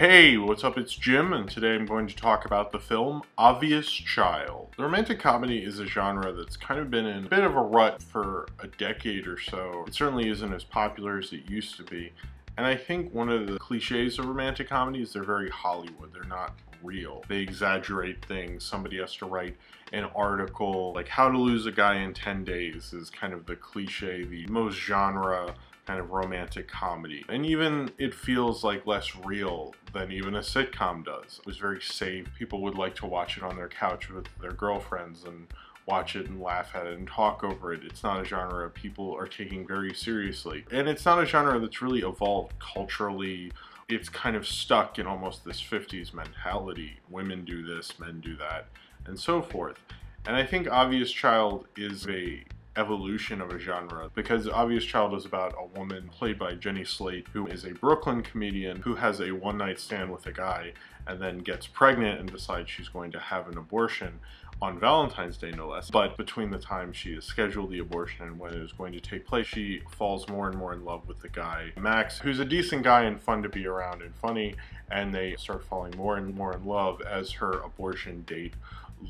Hey, what's up? It's Jim, and today I'm going to talk about the film Obvious Child. The romantic comedy is a genre that's kind of been in a bit of a rut for a decade or so. It certainly isn't as popular as it used to be. And I think one of the cliches of romantic comedy is they're very Hollywood. They're not real. They exaggerate things. Somebody has to write an article like how to lose a guy in 10 days is kind of the cliche, the most genre kind of romantic comedy. And even it feels like less real than even a sitcom does. It was very safe. People would like to watch it on their couch with their girlfriends and watch it and laugh at it and talk over it. It's not a genre people are taking very seriously. And it's not a genre that's really evolved culturally. It's kind of stuck in almost this 50s mentality. Women do this, men do that, and so forth. And I think Obvious Child is a evolution of a genre because Obvious Child is about a woman played by Jenny Slate who is a Brooklyn comedian who has a one night stand with a guy and then gets pregnant and decides she's going to have an abortion on Valentine's Day, no less. But between the time she has scheduled the abortion and when it is going to take place, she falls more and more in love with the guy, Max, who's a decent guy and fun to be around and funny, and they start falling more and more in love as her abortion date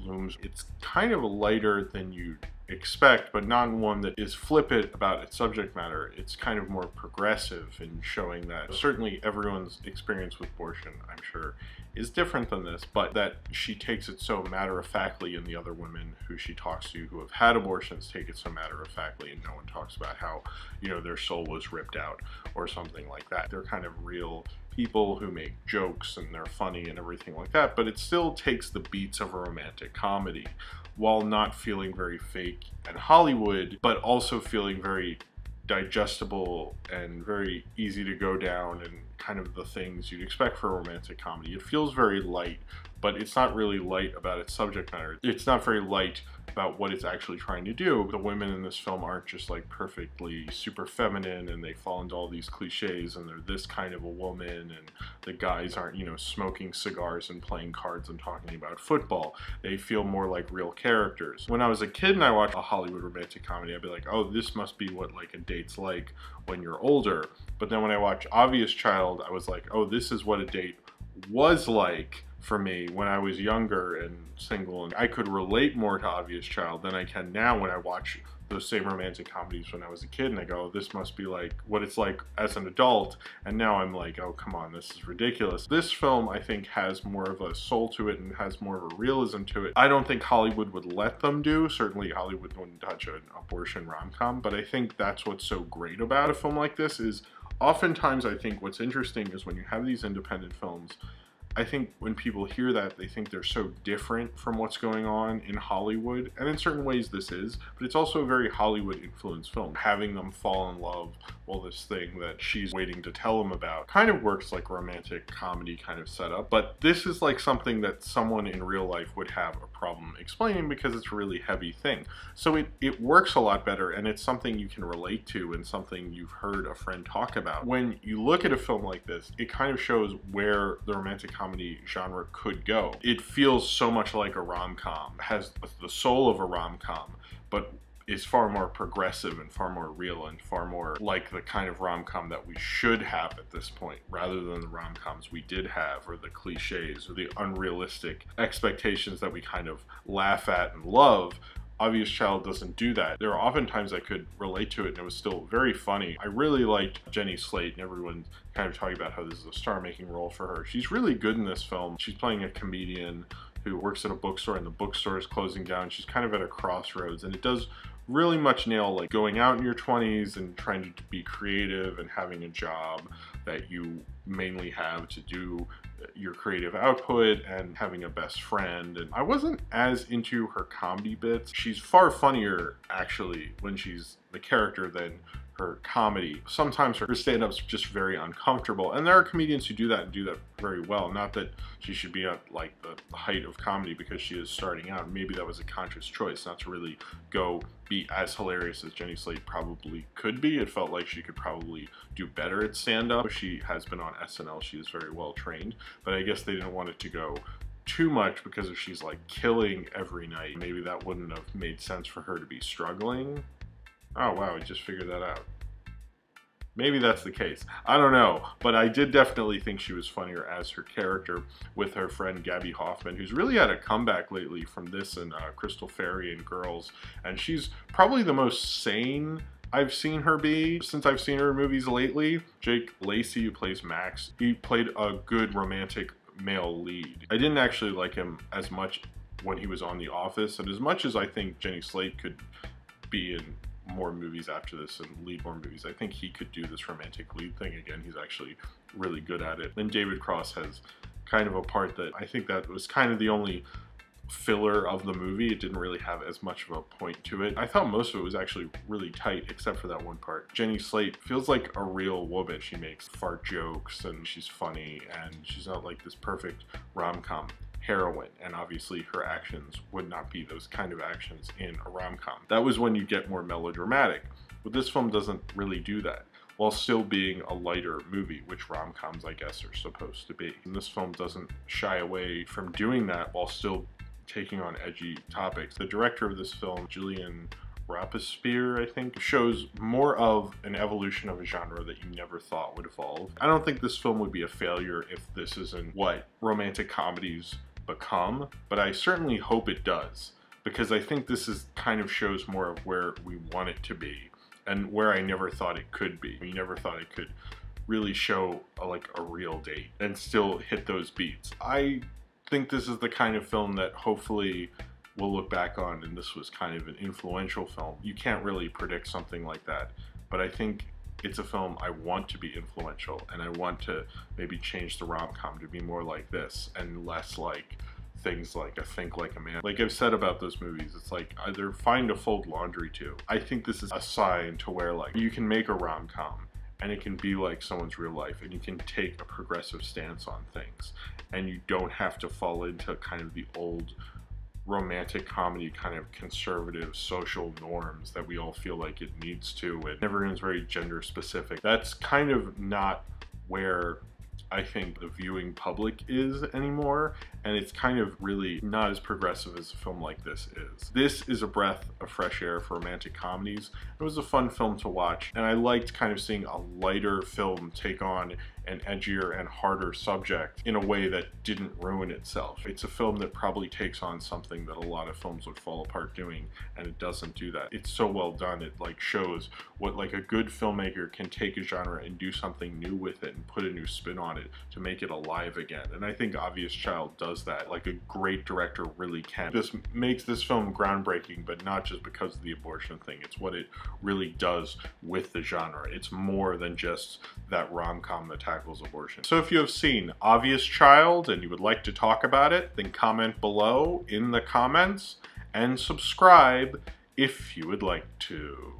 looms. It's kind of lighter than you'd expect, but not one that is flippant about its subject matter. It's kind of more progressive in showing that certainly everyone's experience with abortion, I'm sure, is different than this, but that she takes it so matter-of-factly and the other women who she talks to who have had abortions take it so matter-of-factly and no one talks about how, you know, their soul was ripped out or something like that. They're kind of real people who make jokes and they're funny and everything like that, but it still takes the beats of a romantic comedy while not feeling very fake and Hollywood, but also feeling very digestible and very easy to go down and kind of the things you'd expect for a romantic comedy. It feels very light, but it's not really light about its subject matter. It's not very light about what it's actually trying to do. The women in this film aren't just like perfectly super feminine and they fall into all these cliches and they're this kind of a woman and the guys aren't, you know, smoking cigars and playing cards and talking about football. They feel more like real characters. When I was a kid and I watched a Hollywood romantic comedy, I'd be like, oh, this must be what like a date's like when you're older. But then when I watched Obvious Child, I was like, oh, this is what a date was like for me when I was younger and single. And I could relate more to Obvious Child than I can now when I watch those same romantic comedies when I was a kid and I go, this must be like what it's like as an adult. And now I'm like, oh, come on, this is ridiculous. This film, I think, has more of a soul to it and has more of a realism to it. I don't think Hollywood would let them do. Certainly Hollywood wouldn't touch an abortion rom-com, but I think that's what's so great about a film like this is oftentimes I think what's interesting is when you have these independent films I think when people hear that, they think they're so different from what's going on in Hollywood. And in certain ways, this is, but it's also a very Hollywood influenced film. Having them fall in love while this thing that she's waiting to tell them about kind of works like romantic comedy kind of setup. But this is like something that someone in real life would have a problem explaining because it's a really heavy thing. So it, it works a lot better and it's something you can relate to and something you've heard a friend talk about. When you look at a film like this, it kind of shows where the romantic comedy genre could go. It feels so much like a rom-com, has the soul of a rom-com, but is far more progressive and far more real and far more like the kind of rom-com that we should have at this point rather than the rom-coms we did have or the cliches or the unrealistic expectations that we kind of laugh at and love Obvious Child doesn't do that. There are often times I could relate to it and it was still very funny. I really liked Jenny Slate and everyone kind of talking about how this is a star-making role for her. She's really good in this film. She's playing a comedian who works at a bookstore and the bookstore is closing down. She's kind of at a crossroads and it does really much nail like going out in your 20s and trying to be creative and having a job that you mainly have to do uh, your creative output and having a best friend and I wasn't as into her comedy bits. She's far funnier actually when she's the character than her comedy. Sometimes her stand-up's just very uncomfortable, and there are comedians who do that and do that very well. Not that she should be at like the height of comedy because she is starting out. Maybe that was a conscious choice not to really go be as hilarious as Jenny Slate probably could be. It felt like she could probably do better at stand-up. She has been on SNL. She is very well trained, but I guess they didn't want it to go too much because if she's like killing every night, maybe that wouldn't have made sense for her to be struggling Oh wow, we just figured that out. Maybe that's the case. I don't know. But I did definitely think she was funnier as her character with her friend Gaby Hoffmann, who's really had a comeback lately from this and uh, Crystal Fairy and Girls. And she's probably the most sane I've seen her be since I've seen her in movies lately. Jake Lacy, who plays Max, he played a good romantic male lead. I didn't actually like him as much when he was on The Office, and as much as I think Jenny Slate could be in more movies after this and lead more movies. I think he could do this romantic lead thing again. He's actually really good at it. And David Cross has kind of a part that I think that was kind of the only filler of the movie. It didn't really have as much of a point to it. I thought most of it was actually really tight, except for that one part. Jenny Slate feels like a real woman. She makes fart jokes and she's funny and she's not like this perfect rom-com heroine, and obviously her actions would not be those kind of actions in a rom-com. That was when you get more melodramatic, but this film doesn't really do that while still being a lighter movie, which rom-coms, I guess, are supposed to be. And this film doesn't shy away from doing that while still taking on edgy topics. The director of this film, Gillian Robespierre, I think, shows more of an evolution of a genre that you never thought would evolve. I don't think this film would be a failure if this isn't what romantic comedies become, but I certainly hope it does because I think this is kind of shows more of where we want it to be and where I never thought it could be. We never thought it could really show a, like a real date and still hit those beats. I think this is the kind of film that hopefully we'll look back on and this was kind of an influential film. You can't really predict something like that, but I think it's a film I want to be influential and I want to maybe change the rom-com to be more like this and less like things like a Think Like a Man. Like I've said about those movies, it's like uh, either find a fold laundry to. I think this is a sign to where like you can make a rom-com and it can be like someone's real life and you can take a progressive stance on things and you don't have to fall into kind of the old romantic comedy kind of conservative social norms that we all feel like it needs to and everyone's very gender specific that's kind of not where I think the viewing public is anymore, and it's kind of really not as progressive as a film like this is. This is a breath of fresh air for romantic comedies. It was a fun film to watch, and I liked kind of seeing a lighter film take on an edgier and harder subject in a way that didn't ruin itself. It's a film that probably takes on something that a lot of films would fall apart doing, and it doesn't do that. It's so well done, it like shows what like a good filmmaker can take a genre and do something new with it and put a new spin on it to make it alive again. And I think Obvious Child does that, like a great director really can. This makes this film groundbreaking, but not just because of the abortion thing. It's what it really does with the genre. It's more than just that rom-com that tackles abortion. So if you have seen Obvious Child and you would like to talk about it, then comment below in the comments and subscribe if you would like to.